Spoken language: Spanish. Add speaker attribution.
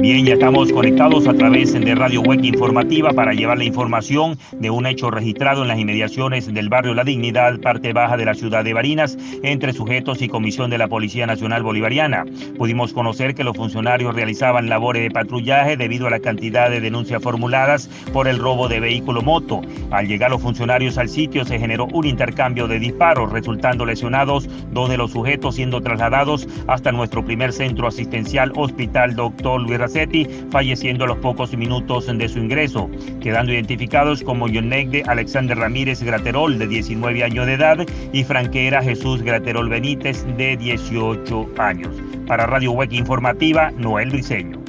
Speaker 1: Bien, ya estamos conectados a través de Radio Web Informativa para llevar la información de un hecho registrado en las inmediaciones del barrio La Dignidad, parte baja de la ciudad de Barinas, entre sujetos y comisión de la Policía Nacional Bolivariana. Pudimos conocer que los funcionarios realizaban labores de patrullaje debido a la cantidad de denuncias formuladas por el robo de vehículo moto. Al llegar los funcionarios al sitio se generó un intercambio de disparos, resultando lesionados dos de los sujetos siendo trasladados hasta nuestro primer centro asistencial Hospital Doctor Luis falleciendo a los pocos minutos de su ingreso, quedando identificados como Yonegde Alexander Ramírez Graterol, de 19 años de edad, y Franquera Jesús Graterol Benítez, de 18 años. Para Radio Web Informativa, Noel Briceño.